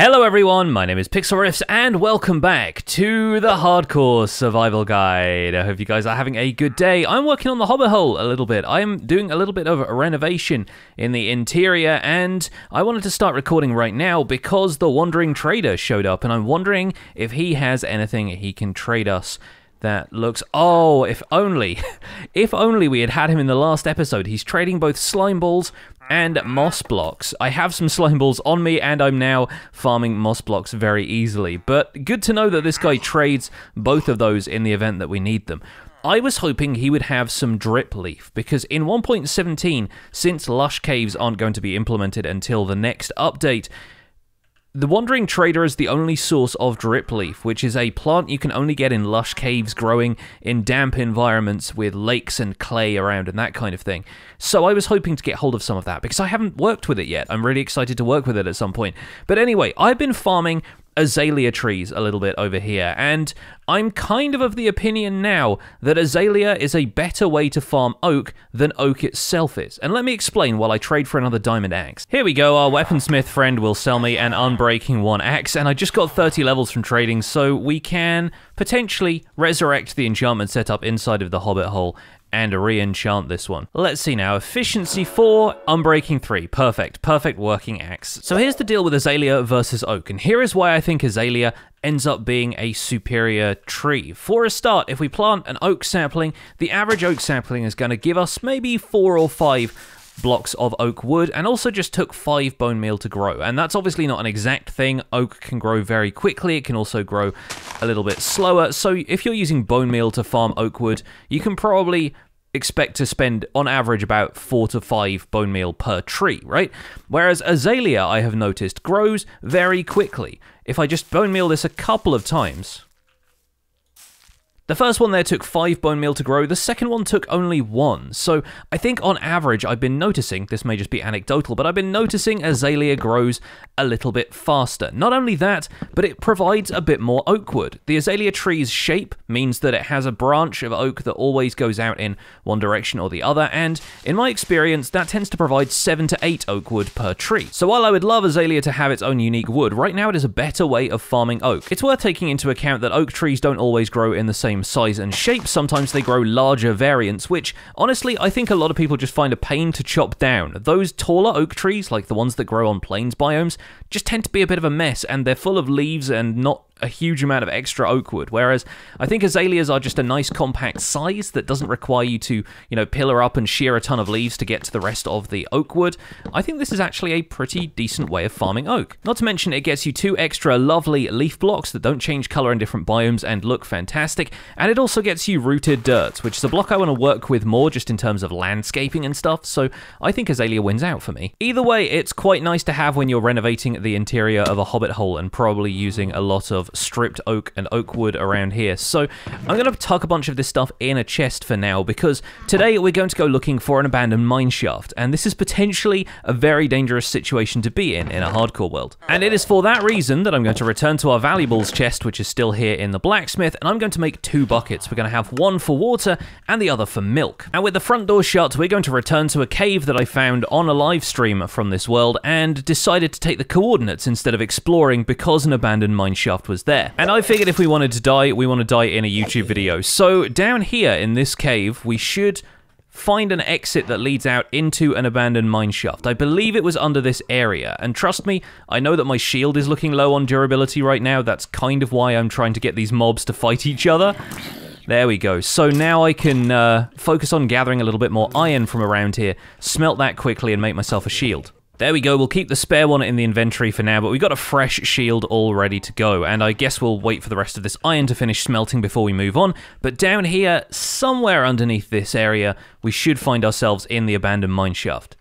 Hello everyone, my name is Pixlriffs and welcome back to the Hardcore Survival Guide. I hope you guys are having a good day. I'm working on the Hobbit Hole a little bit. I'm doing a little bit of a renovation in the interior and I wanted to start recording right now because the Wandering Trader showed up and I'm wondering if he has anything he can trade us that looks oh if only if only we had had him in the last episode he's trading both slime balls and moss blocks. I have some slime balls on me, and I'm now farming moss blocks very easily. But good to know that this guy trades both of those in the event that we need them. I was hoping he would have some drip leaf, because in 1.17, since lush caves aren't going to be implemented until the next update, the Wandering Trader is the only source of drip leaf, which is a plant you can only get in lush caves growing in damp environments with lakes and clay around and that kind of thing. So I was hoping to get hold of some of that because I haven't worked with it yet. I'm really excited to work with it at some point. But anyway, I've been farming azalea trees a little bit over here, and I'm kind of of the opinion now that azalea is a better way to farm oak than oak itself is. And let me explain while I trade for another diamond axe. Here we go, our weaponsmith friend will sell me an unbreaking one axe, and I just got 30 levels from trading, so we can potentially resurrect the enchantment setup inside of the hobbit hole and re-enchant this one. Let's see now. Efficiency 4, Unbreaking 3. Perfect. Perfect working axe. So here's the deal with Azalea versus Oak, and here is why I think Azalea ends up being a superior tree. For a start, if we plant an oak sapling, the average oak sapling is going to give us maybe 4 or 5 blocks of oak wood and also just took five bone meal to grow. And that's obviously not an exact thing. Oak can grow very quickly. It can also grow a little bit slower. So if you're using bone meal to farm oak wood, you can probably expect to spend on average about four to five bone meal per tree, right? Whereas azalea, I have noticed, grows very quickly. If I just bone meal this a couple of times, the first one there took 5 bone meal to grow, the second one took only 1. So I think on average I've been noticing, this may just be anecdotal, but I've been noticing Azalea grows a little bit faster. Not only that, but it provides a bit more oak wood. The Azalea tree's shape means that it has a branch of oak that always goes out in one direction or the other, and in my experience that tends to provide 7 to 8 oak wood per tree. So while I would love Azalea to have its own unique wood, right now it is a better way of farming oak. It's worth taking into account that oak trees don't always grow in the same same size and shape, sometimes they grow larger variants, which honestly I think a lot of people just find a pain to chop down. Those taller oak trees, like the ones that grow on plains biomes, just tend to be a bit of a mess and they're full of leaves and not a huge amount of extra oak wood. Whereas I think azaleas are just a nice compact size that doesn't require you to, you know, pillar up and shear a ton of leaves to get to the rest of the oak wood. I think this is actually a pretty decent way of farming oak. Not to mention it gets you two extra lovely leaf blocks that don't change color in different biomes and look fantastic. And it also gets you rooted dirt, which is a block I want to work with more just in terms of landscaping and stuff. So I think azalea wins out for me. Either way, it's quite nice to have when you're renovating the interior of a hobbit hole and probably using a lot of stripped oak and oak wood around here. So I'm going to tuck a bunch of this stuff in a chest for now because today we're going to go looking for an abandoned mine shaft and this is potentially a very dangerous situation to be in in a hardcore world. And it is for that reason that I'm going to return to our valuables chest which is still here in the blacksmith and I'm going to make two buckets. We're going to have one for water and the other for milk. And with the front door shut we're going to return to a cave that I found on a live stream from this world and decided to take the coordinates instead of exploring because an abandoned mine shaft was there. And I figured if we wanted to die, we want to die in a YouTube video. So down here in this cave, we should find an exit that leads out into an abandoned mine shaft. I believe it was under this area, and trust me, I know that my shield is looking low on durability right now. That's kind of why I'm trying to get these mobs to fight each other. There we go. So now I can uh, focus on gathering a little bit more iron from around here, smelt that quickly, and make myself a shield. There we go, we'll keep the spare one in the inventory for now, but we've got a fresh shield all ready to go, and I guess we'll wait for the rest of this iron to finish smelting before we move on. But down here, somewhere underneath this area, we should find ourselves in the abandoned mine shaft.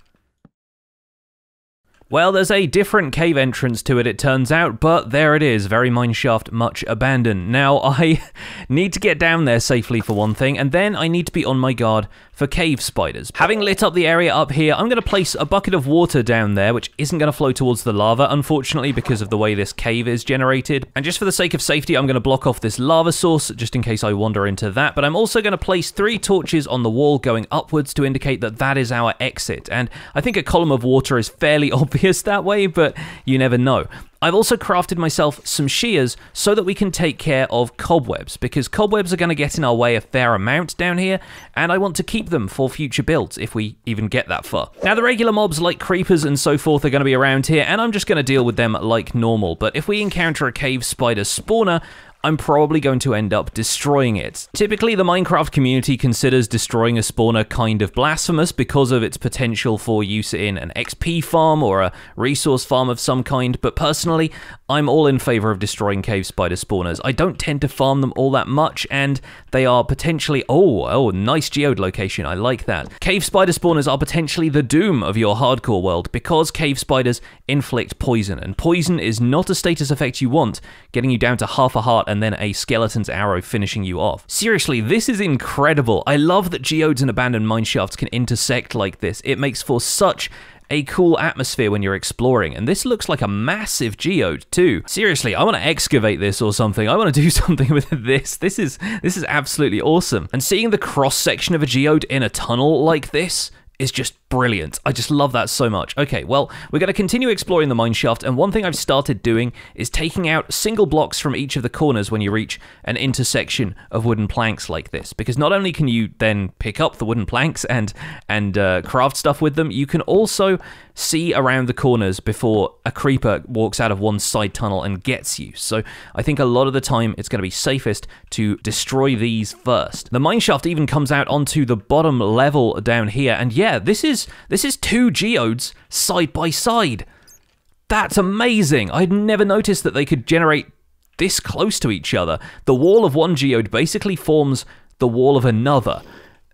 Well, there's a different cave entrance to it, it turns out, but there it is, very mineshaft, much abandoned. Now, I need to get down there safely for one thing, and then I need to be on my guard for cave spiders. Having lit up the area up here, I'm going to place a bucket of water down there, which isn't going to flow towards the lava, unfortunately, because of the way this cave is generated. And just for the sake of safety, I'm going to block off this lava source, just in case I wander into that, but I'm also going to place three torches on the wall going upwards to indicate that that is our exit. And I think a column of water is fairly obvious obvious that way, but you never know. I've also crafted myself some shears so that we can take care of cobwebs, because cobwebs are going to get in our way a fair amount down here, and I want to keep them for future builds if we even get that far. Now, the regular mobs like creepers and so forth are going to be around here, and I'm just going to deal with them like normal, but if we encounter a cave spider spawner, I'm probably going to end up destroying it. Typically, the Minecraft community considers destroying a spawner kind of blasphemous because of its potential for use in an XP farm or a resource farm of some kind, but personally, I'm all in favor of destroying cave spider spawners. I don't tend to farm them all that much, and they are potentially. Oh, oh, nice geode location. I like that. Cave spider spawners are potentially the doom of your hardcore world because cave spiders inflict poison, and poison is not a status effect you want, getting you down to half a heart and then a skeleton's arrow finishing you off. Seriously, this is incredible. I love that geodes and abandoned mineshafts can intersect like this. It makes for such a cool atmosphere when you're exploring. And this looks like a massive geode too. Seriously, I want to excavate this or something. I want to do something with this. This is this is absolutely awesome. And seeing the cross section of a geode in a tunnel like this is just brilliant. I just love that so much. Okay, well, we're going to continue exploring the mineshaft, and one thing I've started doing is taking out single blocks from each of the corners when you reach an intersection of wooden planks like this, because not only can you then pick up the wooden planks and and uh, craft stuff with them, you can also see around the corners before a creeper walks out of one side tunnel and gets you. So I think a lot of the time it's going to be safest to destroy these first. The mineshaft even comes out onto the bottom level down here, and yeah, this is is this is two geodes side by side. That's amazing. I'd never noticed that they could generate this close to each other. The wall of one geode basically forms the wall of another.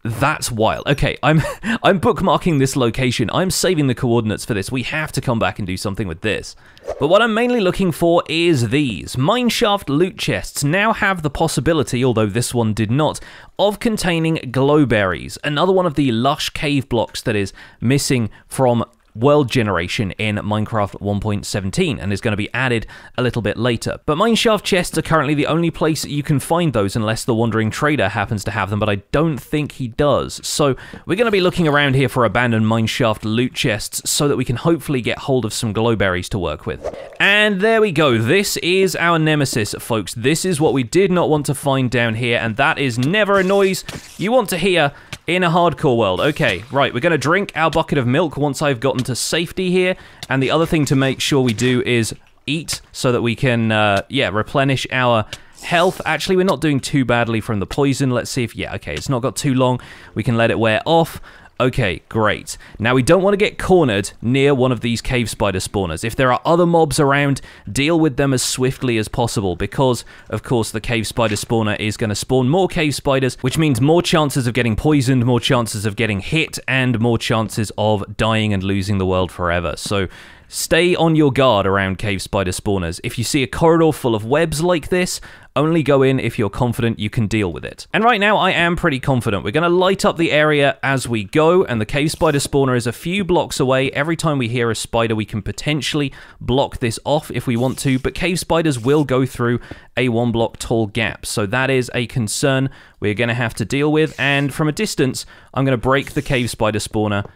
That's wild. Okay, I'm I'm bookmarking this location. I'm saving the coordinates for this. We have to come back and do something with this. But what I'm mainly looking for is these. Mineshaft loot chests now have the possibility, although this one did not, of containing glowberries, another one of the lush cave blocks that is missing from world generation in Minecraft 1.17 and is going to be added a little bit later. But mineshaft chests are currently the only place you can find those unless the Wandering Trader happens to have them, but I don't think he does. So we're going to be looking around here for abandoned mineshaft loot chests so that we can hopefully get hold of some glowberries to work with. And there we go. This is our nemesis, folks. This is what we did not want to find down here, and that is never a noise you want to hear in a hardcore world. Okay, right, we're going to drink our bucket of milk once I've gotten to safety here. And the other thing to make sure we do is eat so that we can, uh, yeah, replenish our health. Actually, we're not doing too badly from the poison. Let's see if, yeah, okay, it's not got too long. We can let it wear off. Okay, great. Now we don't want to get cornered near one of these cave spider spawners. If there are other mobs around, deal with them as swiftly as possible because, of course, the cave spider spawner is going to spawn more cave spiders, which means more chances of getting poisoned, more chances of getting hit, and more chances of dying and losing the world forever. So Stay on your guard around cave spider spawners. If you see a corridor full of webs like this, only go in if you're confident you can deal with it. And right now, I am pretty confident. We're going to light up the area as we go, and the cave spider spawner is a few blocks away. Every time we hear a spider, we can potentially block this off if we want to, but cave spiders will go through a one block tall gap, so that is a concern we're going to have to deal with. And from a distance, I'm going to break the cave spider spawner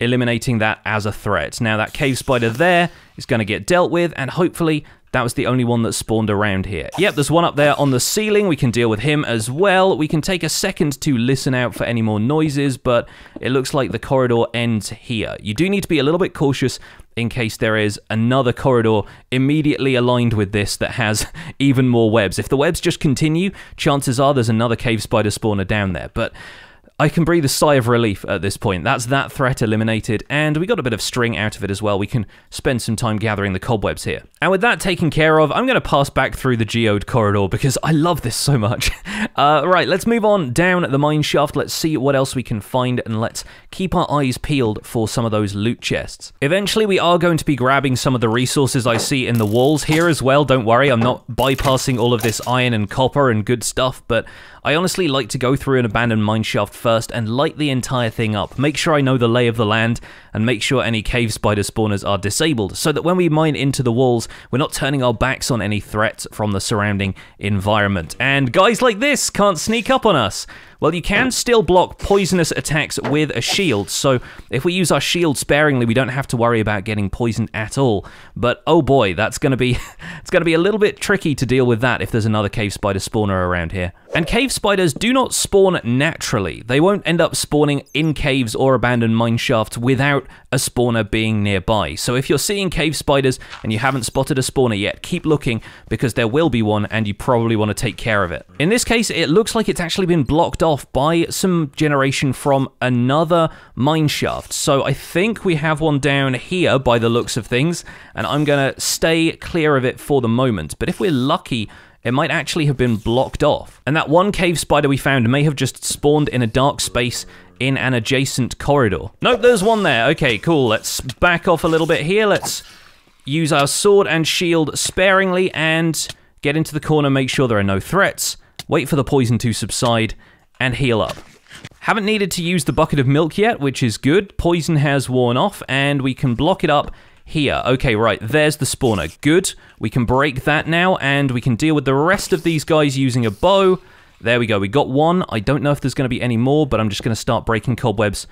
eliminating that as a threat. Now that cave spider there is going to get dealt with, and hopefully that was the only one that spawned around here. Yep, there's one up there on the ceiling. We can deal with him as well. We can take a second to listen out for any more noises, but it looks like the corridor ends here. You do need to be a little bit cautious in case there is another corridor immediately aligned with this that has even more webs. If the webs just continue, chances are there's another cave spider spawner down there. But I can breathe a sigh of relief at this point. That's that threat eliminated, and we got a bit of string out of it as well. We can spend some time gathering the cobwebs here. And with that taken care of, I'm going to pass back through the geode corridor because I love this so much. Uh, right, let's move on down the mine shaft. Let's see what else we can find, and let's keep our eyes peeled for some of those loot chests. Eventually, we are going to be grabbing some of the resources I see in the walls here as well. Don't worry, I'm not bypassing all of this iron and copper and good stuff, but I honestly like to go through an abandoned mineshaft first and light the entire thing up. Make sure I know the lay of the land and make sure any cave spider spawners are disabled so that when we mine into the walls, we're not turning our backs on any threats from the surrounding environment. And guys like this can't sneak up on us. Well, you can still block poisonous attacks with a shield, so if we use our shield sparingly, we don't have to worry about getting poisoned at all. But oh boy, that's going to be it's going to be a little bit tricky to deal with that if there's another cave spider spawner around here. And cave spiders do not spawn naturally. They won't end up spawning in caves or abandoned mine shafts without a spawner being nearby. So if you're seeing cave spiders and you haven't spotted a spawner yet, keep looking because there will be one and you probably want to take care of it. In this case, it looks like it's actually been blocked off by some generation from another mine shaft. So I think we have one down here by the looks of things, and I'm going to stay clear of it for the moment. But if we're lucky, it might actually have been blocked off. And that one cave spider we found may have just spawned in a dark space in an adjacent corridor. Nope, there's one there. Okay, cool. Let's back off a little bit here. Let's use our sword and shield sparingly and get into the corner, make sure there are no threats, wait for the poison to subside, and heal up. Haven't needed to use the bucket of milk yet, which is good. Poison has worn off, and we can block it up here. Okay, right, there's the spawner. Good. We can break that now, and we can deal with the rest of these guys using a bow. There we go, we got one. I don't know if there's going to be any more, but I'm just going to start breaking cobwebs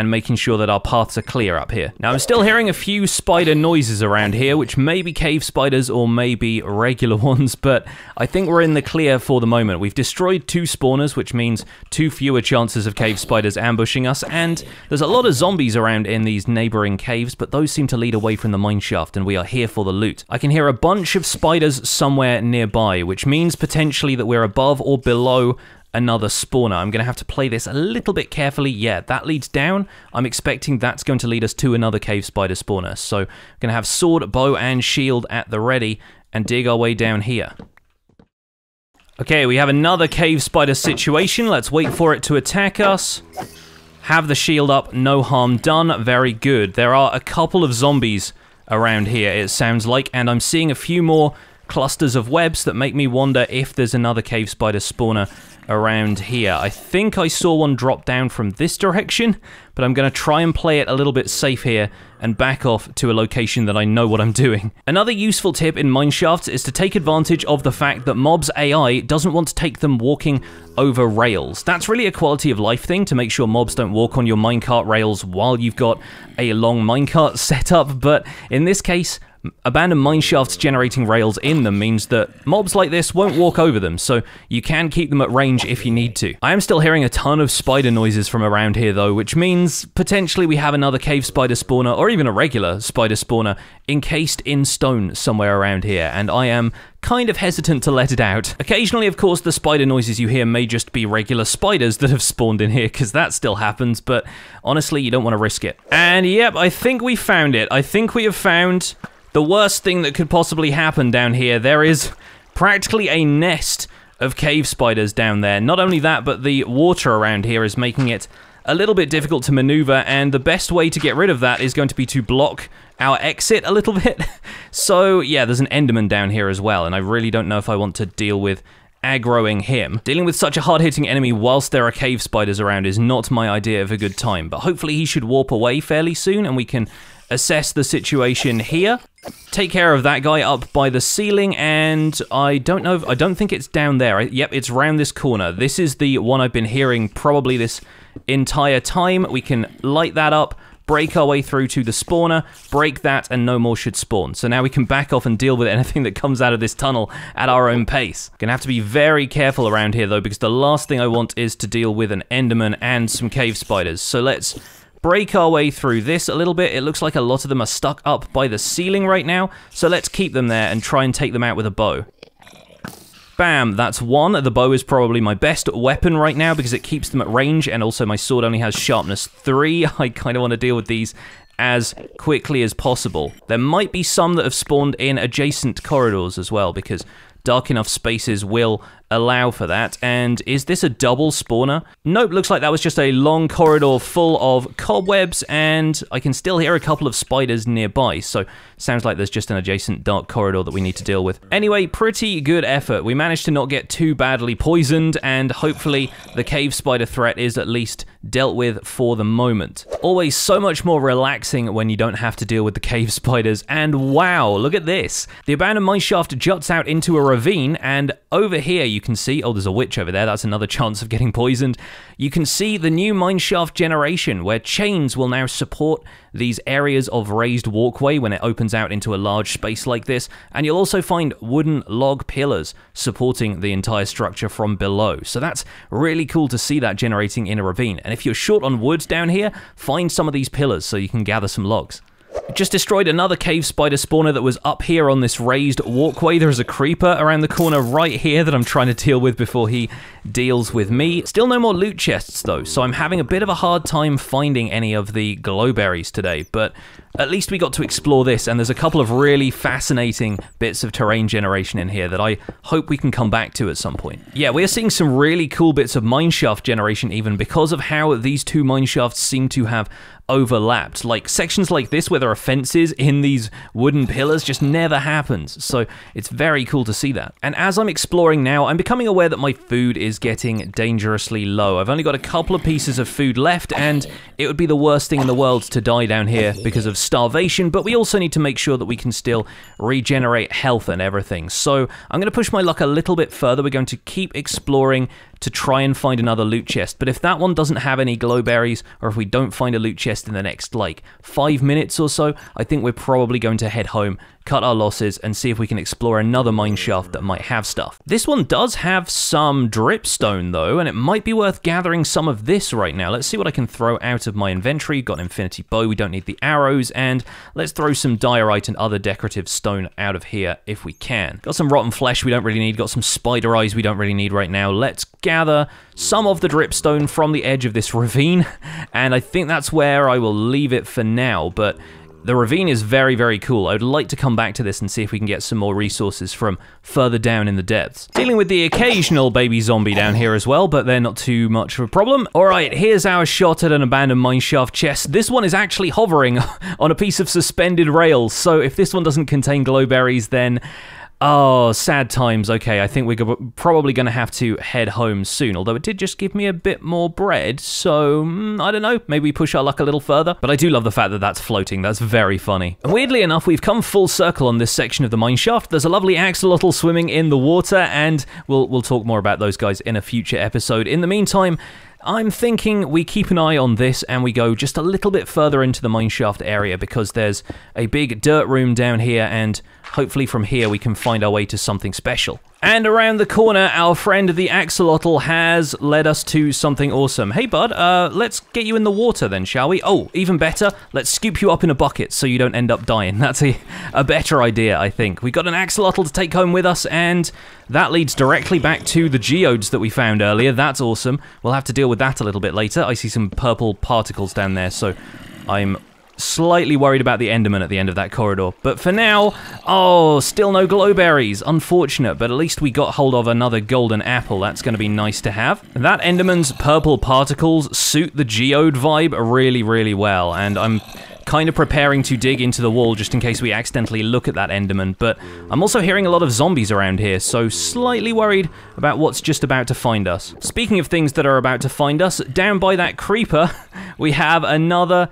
and making sure that our paths are clear up here. Now, I'm still hearing a few spider noises around here, which may be cave spiders or maybe regular ones, but I think we're in the clear for the moment. We've destroyed two spawners, which means two fewer chances of cave spiders ambushing us, and there's a lot of zombies around in these neighboring caves, but those seem to lead away from the mineshaft, and we are here for the loot. I can hear a bunch of spiders somewhere nearby, which means potentially that we're above or below another spawner. I'm going to have to play this a little bit carefully. Yeah, that leads down. I'm expecting that's going to lead us to another cave spider spawner. So I'm going to have sword, bow, and shield at the ready and dig our way down here. Okay, we have another cave spider situation. Let's wait for it to attack us. Have the shield up, no harm done. Very good. There are a couple of zombies around here, it sounds like, and I'm seeing a few more clusters of webs that make me wonder if there's another cave spider spawner around here. I think I saw one drop down from this direction, but I'm going to try and play it a little bit safe here and back off to a location that I know what I'm doing. Another useful tip in mineshafts is to take advantage of the fact that mobs AI doesn't want to take them walking over rails. That's really a quality of life thing to make sure mobs don't walk on your minecart rails while you've got a long minecart set up, but in this case, Abandoned mineshafts generating rails in them means that mobs like this won't walk over them, so you can keep them at range if you need to. I am still hearing a ton of spider noises from around here though, which means potentially we have another cave spider spawner, or even a regular spider spawner, encased in stone somewhere around here, and I am kind of hesitant to let it out. Occasionally, of course, the spider noises you hear may just be regular spiders that have spawned in here, because that still happens, but honestly, you don't want to risk it. And yep, I think we found it. I think we have found the worst thing that could possibly happen down here. There is practically a nest of cave spiders down there. Not only that, but the water around here is making it a little bit difficult to maneuver, and the best way to get rid of that is going to be to block our exit a little bit. so, yeah, there's an Enderman down here as well, and I really don't know if I want to deal with aggroing him. Dealing with such a hard-hitting enemy whilst there are cave spiders around is not my idea of a good time, but hopefully he should warp away fairly soon, and we can assess the situation here. Take care of that guy up by the ceiling, and I don't know, if, I don't think it's down there. I, yep, it's round this corner. This is the one I've been hearing probably this entire time. We can light that up, break our way through to the spawner, break that, and no more should spawn. So now we can back off and deal with anything that comes out of this tunnel at our own pace. Gonna have to be very careful around here though, because the last thing I want is to deal with an enderman and some cave spiders. So let's break our way through this a little bit. It looks like a lot of them are stuck up by the ceiling right now, so let's keep them there and try and take them out with a bow. Bam, that's one. The bow is probably my best weapon right now because it keeps them at range, and also my sword only has sharpness 3. I kind of want to deal with these as quickly as possible. There might be some that have spawned in adjacent corridors as well, because dark enough spaces will allow for that. And is this a double spawner? Nope, looks like that was just a long corridor full of cobwebs, and I can still hear a couple of spiders nearby, so sounds like there's just an adjacent dark corridor that we need to deal with. Anyway, pretty good effort. We managed to not get too badly poisoned, and hopefully the cave spider threat is at least dealt with for the moment. Always so much more relaxing when you don't have to deal with the cave spiders, and wow, look at this. The abandoned mineshaft juts out into a ravine, and over here you can see, oh, there's a witch over there, that's another chance of getting poisoned. You can see the new mineshaft generation, where chains will now support these areas of raised walkway when it opens out into a large space like this, and you'll also find wooden log pillars supporting the entire structure from below. So that's really cool to see that generating in a ravine. And if you're short on wood down here, find some of these pillars so you can gather some logs. Just destroyed another cave spider spawner that was up here on this raised walkway. There's a creeper around the corner right here that I'm trying to deal with before he deals with me. Still no more loot chests though, so I'm having a bit of a hard time finding any of the glowberries today, but at least we got to explore this, and there's a couple of really fascinating bits of terrain generation in here that I hope we can come back to at some point. Yeah, we're seeing some really cool bits of mineshaft generation even because of how these two mineshafts seem to have overlapped. Like sections like this where there are fences in these wooden pillars just never happens. So it's very cool to see that. And as I'm exploring now, I'm becoming aware that my food is getting dangerously low. I've only got a couple of pieces of food left and it would be the worst thing in the world to die down here because of starvation, but we also need to make sure that we can still regenerate health and everything. So I'm going to push my luck a little bit further. We're going to keep exploring to try and find another loot chest. But if that one doesn't have any glowberries, or if we don't find a loot chest in the next like five minutes or so, I think we're probably going to head home cut our losses, and see if we can explore another mine shaft that might have stuff. This one does have some dripstone though, and it might be worth gathering some of this right now. Let's see what I can throw out of my inventory. Got an infinity bow, we don't need the arrows, and let's throw some diorite and other decorative stone out of here if we can. Got some rotten flesh we don't really need, got some spider eyes we don't really need right now. Let's gather some of the dripstone from the edge of this ravine, and I think that's where I will leave it for now, but the ravine is very, very cool. I would like to come back to this and see if we can get some more resources from further down in the depths. Dealing with the occasional baby zombie down here as well, but they're not too much of a problem. All right, here's our shot at an abandoned mineshaft chest. This one is actually hovering on a piece of suspended rails, so if this one doesn't contain glowberries, then Oh, sad times. Okay, I think we're probably going to have to head home soon, although it did just give me a bit more bread, so mm, I don't know, maybe push our luck a little further. But I do love the fact that that's floating, that's very funny. And weirdly enough, we've come full circle on this section of the mine shaft. There's a lovely axolotl swimming in the water, and we'll, we'll talk more about those guys in a future episode. In the meantime, I'm thinking we keep an eye on this and we go just a little bit further into the mineshaft area because there's a big dirt room down here and hopefully from here we can find our way to something special. And around the corner, our friend the axolotl has led us to something awesome. Hey bud, uh, let's get you in the water then, shall we? Oh, even better, let's scoop you up in a bucket so you don't end up dying. That's a, a better idea, I think. We got an axolotl to take home with us, and that leads directly back to the geodes that we found earlier. That's awesome. We'll have to deal with that a little bit later. I see some purple particles down there, so I'm Slightly worried about the Enderman at the end of that corridor. But for now, oh, still no glowberries. Unfortunate, but at least we got hold of another golden apple. That's going to be nice to have. That Enderman's purple particles suit the geode vibe really, really well. And I'm kind of preparing to dig into the wall just in case we accidentally look at that Enderman, but I'm also hearing a lot of zombies around here, so slightly worried about what's just about to find us. Speaking of things that are about to find us, down by that creeper, we have another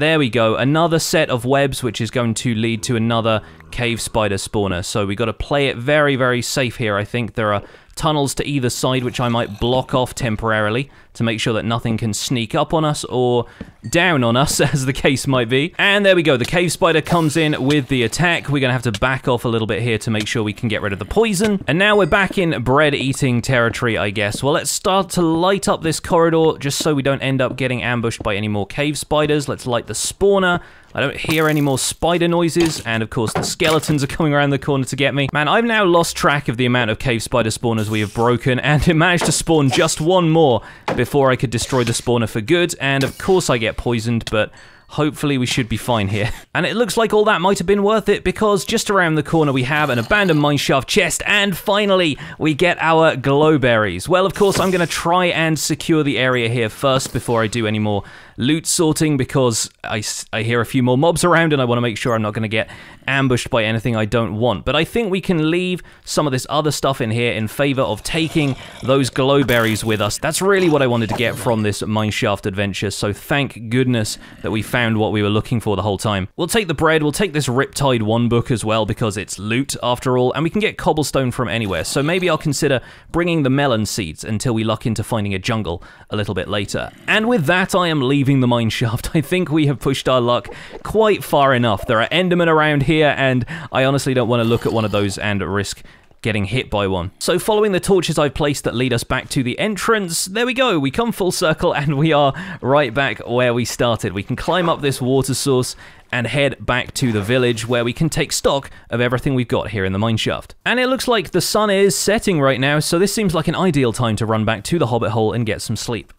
there we go, another set of webs which is going to lead to another cave spider spawner. So we got to play it very, very safe here, I think. There are tunnels to either side which I might block off temporarily to make sure that nothing can sneak up on us or down on us, as the case might be. And there we go, the cave spider comes in with the attack. We're gonna have to back off a little bit here to make sure we can get rid of the poison. And now we're back in bread-eating territory, I guess. Well, let's start to light up this corridor just so we don't end up getting ambushed by any more cave spiders. Let's light the spawner. I don't hear any more spider noises, and of course the skeletons are coming around the corner to get me. Man, I've now lost track of the amount of cave spider spawners we have broken, and it managed to spawn just one more before I could destroy the spawner for good, and of course I get poisoned, but hopefully we should be fine here. And it looks like all that might have been worth it because just around the corner we have an abandoned mineshaft chest and finally we get our glowberries. Well, of course, I'm going to try and secure the area here first before I do any more loot sorting because I, I hear a few more mobs around and I want to make sure I'm not going to get ambushed by anything I don't want. But I think we can leave some of this other stuff in here in favor of taking those glowberries with us. That's really what I wanted to get from this mineshaft adventure, so thank goodness that we found what we were looking for the whole time. We'll take the bread, we'll take this Riptide 1 book as well because it's loot after all, and we can get cobblestone from anywhere, so maybe I'll consider bringing the melon seeds until we luck into finding a jungle a little bit later. And with that, I am leaving the mine shaft. I think we have pushed our luck quite far enough. There are Endermen around here, and I honestly don't want to look at one of those and risk getting hit by one. So following the torches I've placed that lead us back to the entrance, there we go, we come full circle and we are right back where we started. We can climb up this water source and head back to the village where we can take stock of everything we've got here in the mineshaft. And it looks like the sun is setting right now, so this seems like an ideal time to run back to the hobbit hole and get some sleep.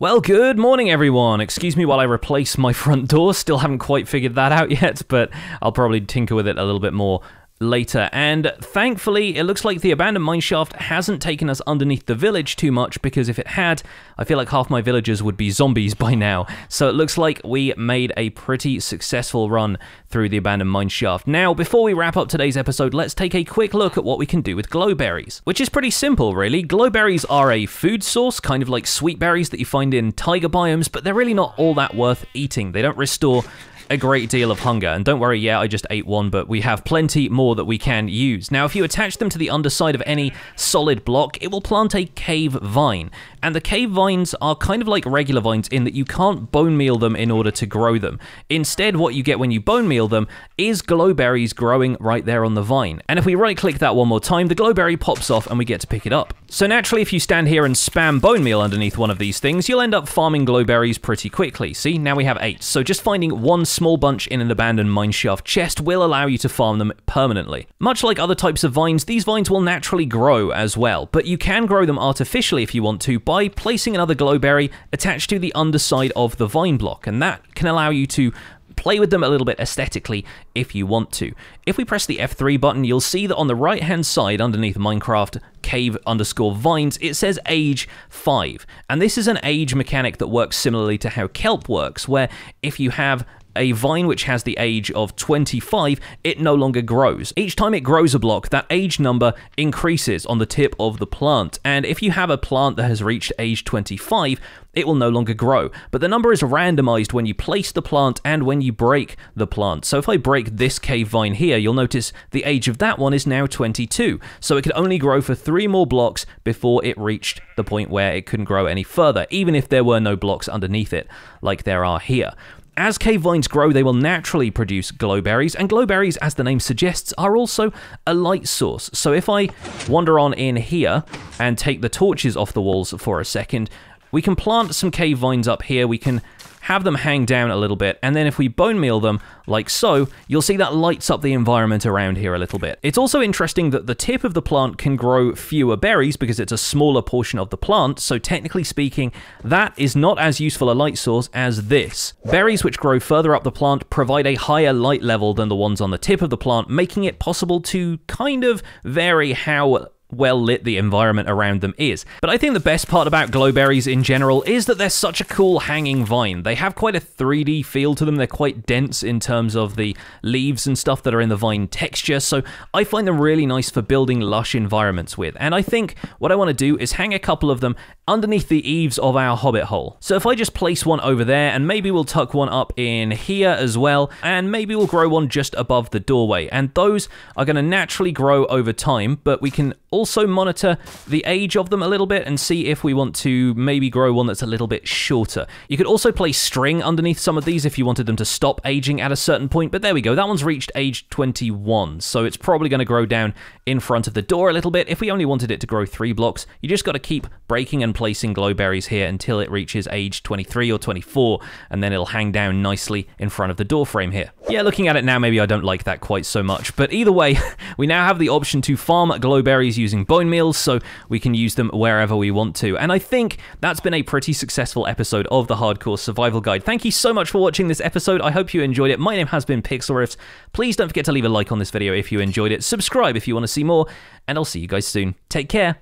Well, good morning, everyone. Excuse me while I replace my front door. Still haven't quite figured that out yet, but I'll probably tinker with it a little bit more later. And thankfully, it looks like the abandoned mineshaft hasn't taken us underneath the village too much because if it had, I feel like half my villagers would be zombies by now. So it looks like we made a pretty successful run through the abandoned mineshaft. Now, before we wrap up today's episode, let's take a quick look at what we can do with glowberries, which is pretty simple, really. Glowberries are a food source, kind of like sweet berries that you find in taiga biomes, but they're really not all that worth eating. They don't restore a great deal of hunger. And don't worry, yeah, I just ate one, but we have plenty more that we can use. Now, if you attach them to the underside of any solid block, it will plant a cave vine. And the cave vines are kind of like regular vines in that you can't bone meal them in order to grow them. Instead, what you get when you bone meal them is glowberries growing right there on the vine. And if we right click that one more time, the glowberry pops off and we get to pick it up. So naturally, if you stand here and spam bone meal underneath one of these things, you'll end up farming glowberries pretty quickly. See, now we have eight. So just finding one small bunch in an abandoned mineshaft chest will allow you to farm them permanently. Much like other types of vines, these vines will naturally grow as well, but you can grow them artificially if you want to by placing another glowberry attached to the underside of the vine block, and that can allow you to play with them a little bit aesthetically if you want to. If we press the F3 button, you'll see that on the right hand side underneath Minecraft cave underscore vines, it says age 5. And this is an age mechanic that works similarly to how kelp works, where if you have a vine which has the age of 25, it no longer grows. Each time it grows a block, that age number increases on the tip of the plant. And if you have a plant that has reached age 25, it will no longer grow. But the number is randomized when you place the plant and when you break the plant. So if I break this cave vine here, you'll notice the age of that one is now 22. So it could only grow for three more blocks before it reached the point where it couldn't grow any further, even if there were no blocks underneath it, like there are here. As cave vines grow, they will naturally produce glowberries, and glowberries, as the name suggests, are also a light source. So if I wander on in here and take the torches off the walls for a second, we can plant some cave vines up here. We can have them hang down a little bit, and then if we bone meal them, like so, you'll see that lights up the environment around here a little bit. It's also interesting that the tip of the plant can grow fewer berries because it's a smaller portion of the plant, so technically speaking, that is not as useful a light source as this. Berries which grow further up the plant provide a higher light level than the ones on the tip of the plant, making it possible to kind of vary how well lit the environment around them is. But I think the best part about glowberries in general is that they're such a cool hanging vine. They have quite a 3D feel to them. They're quite dense in terms of the leaves and stuff that are in the vine texture. So I find them really nice for building lush environments with. And I think what I want to do is hang a couple of them underneath the eaves of our hobbit hole. So if I just place one over there and maybe we'll tuck one up in here as well and maybe we'll grow one just above the doorway and those are going to naturally grow over time but we can also monitor the age of them a little bit and see if we want to maybe grow one that's a little bit shorter. You could also place string underneath some of these if you wanted them to stop aging at a certain point, but there we go. That one's reached age 21, so it's probably going to grow down in front of the door a little bit. If we only wanted it to grow three blocks, you just got to keep breaking and placing glowberries here until it reaches age 23 or 24, and then it'll hang down nicely in front of the door frame here. Yeah, looking at it now, maybe I don't like that quite so much, but either way, we now have the option to farm glowberries using bone meals so we can use them wherever we want to. And I think that's been a pretty successful episode of the Hardcore Survival Guide. Thank you so much for watching this episode. I hope you enjoyed it. My name has been Pixlriffs. Please don't forget to leave a like on this video if you enjoyed it. Subscribe if you want to see more, and I'll see you guys soon. Take care.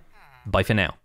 Bye for now.